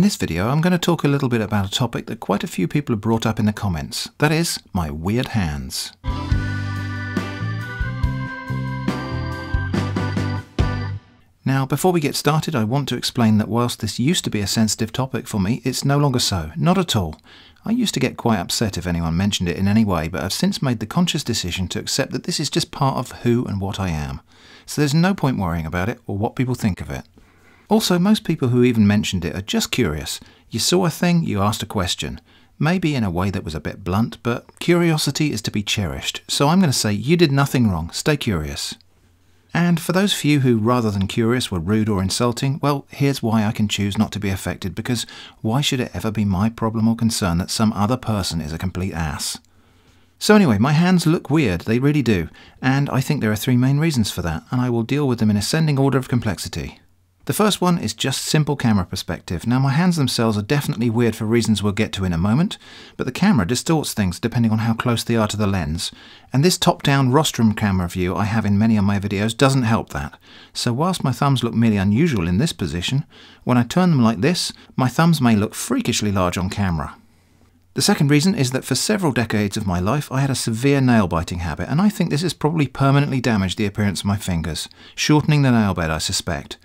In this video I'm going to talk a little bit about a topic that quite a few people have brought up in the comments. That is, my weird hands. Now, before we get started, I want to explain that whilst this used to be a sensitive topic for me, it's no longer so. Not at all. I used to get quite upset if anyone mentioned it in any way, but I've since made the conscious decision to accept that this is just part of who and what I am. So there's no point worrying about it or what people think of it. Also, most people who even mentioned it are just curious. You saw a thing, you asked a question. Maybe in a way that was a bit blunt, but curiosity is to be cherished. So I'm going to say you did nothing wrong. Stay curious. And for those few who, rather than curious, were rude or insulting, well, here's why I can choose not to be affected, because why should it ever be my problem or concern that some other person is a complete ass? So anyway, my hands look weird, they really do, and I think there are three main reasons for that, and I will deal with them in ascending order of complexity. The first one is just simple camera perspective. Now my hands themselves are definitely weird for reasons we'll get to in a moment, but the camera distorts things depending on how close they are to the lens. And this top-down rostrum camera view I have in many of my videos doesn't help that. So whilst my thumbs look merely unusual in this position, when I turn them like this, my thumbs may look freakishly large on camera. The second reason is that for several decades of my life I had a severe nail biting habit and I think this has probably permanently damaged the appearance of my fingers, shortening the nail bed I suspect.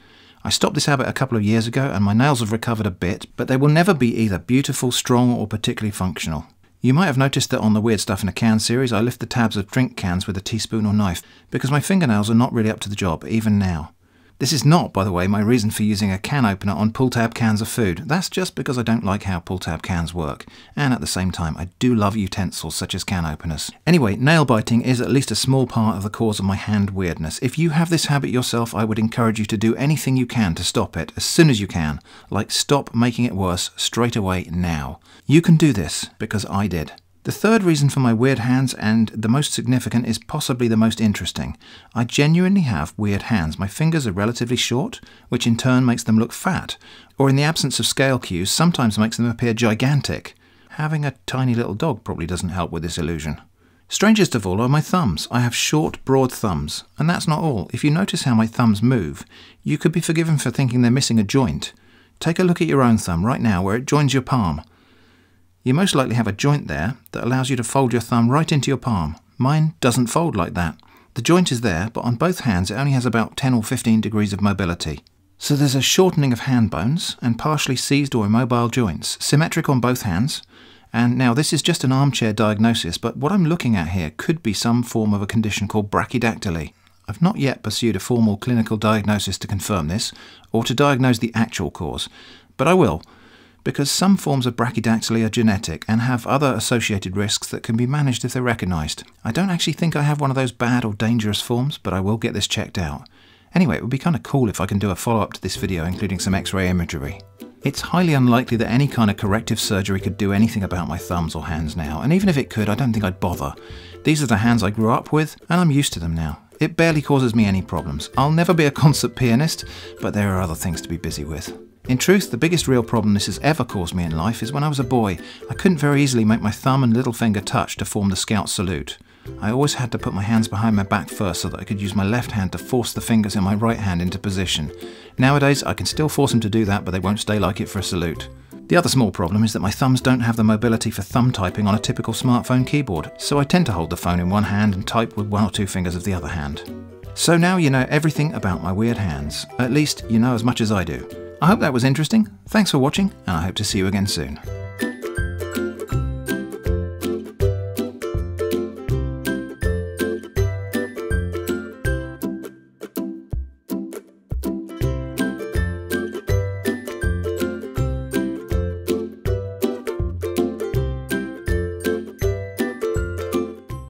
I stopped this habit a couple of years ago and my nails have recovered a bit, but they will never be either beautiful, strong, or particularly functional. You might have noticed that on the Weird Stuff in a Can series I lift the tabs of drink cans with a teaspoon or knife, because my fingernails are not really up to the job, even now. This is not, by the way, my reason for using a can opener on pull tab cans of food. That's just because I don't like how pull tab cans work. And at the same time, I do love utensils such as can openers. Anyway, nail biting is at least a small part of the cause of my hand weirdness. If you have this habit yourself, I would encourage you to do anything you can to stop it as soon as you can. Like stop making it worse straight away now. You can do this because I did. The third reason for my weird hands, and the most significant, is possibly the most interesting. I genuinely have weird hands. My fingers are relatively short, which in turn makes them look fat, or in the absence of scale cues, sometimes makes them appear gigantic. Having a tiny little dog probably doesn't help with this illusion. Strangest of all are my thumbs. I have short, broad thumbs, and that's not all. If you notice how my thumbs move, you could be forgiven for thinking they're missing a joint. Take a look at your own thumb right now where it joins your palm. You most likely have a joint there that allows you to fold your thumb right into your palm. Mine doesn't fold like that. The joint is there, but on both hands it only has about 10 or 15 degrees of mobility. So there's a shortening of hand bones and partially seized or immobile joints, symmetric on both hands. And now this is just an armchair diagnosis, but what I'm looking at here could be some form of a condition called brachydactyly. I've not yet pursued a formal clinical diagnosis to confirm this, or to diagnose the actual cause, but I will, because some forms of brachydactyly are genetic and have other associated risks that can be managed if they're recognised. I don't actually think I have one of those bad or dangerous forms, but I will get this checked out. Anyway, it would be kind of cool if I can do a follow-up to this video including some x-ray imagery. It's highly unlikely that any kind of corrective surgery could do anything about my thumbs or hands now, and even if it could, I don't think I'd bother. These are the hands I grew up with, and I'm used to them now. It barely causes me any problems. I'll never be a concert pianist, but there are other things to be busy with. In truth, the biggest real problem this has ever caused me in life is when I was a boy. I couldn't very easily make my thumb and little finger touch to form the scout salute. I always had to put my hands behind my back first so that I could use my left hand to force the fingers in my right hand into position. Nowadays, I can still force them to do that, but they won't stay like it for a salute. The other small problem is that my thumbs don't have the mobility for thumb typing on a typical smartphone keyboard, so I tend to hold the phone in one hand and type with one or two fingers of the other hand. So now you know everything about my weird hands. At least, you know as much as I do. I hope that was interesting. Thanks for watching, and I hope to see you again soon.